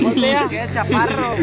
Voltea. Chaparro.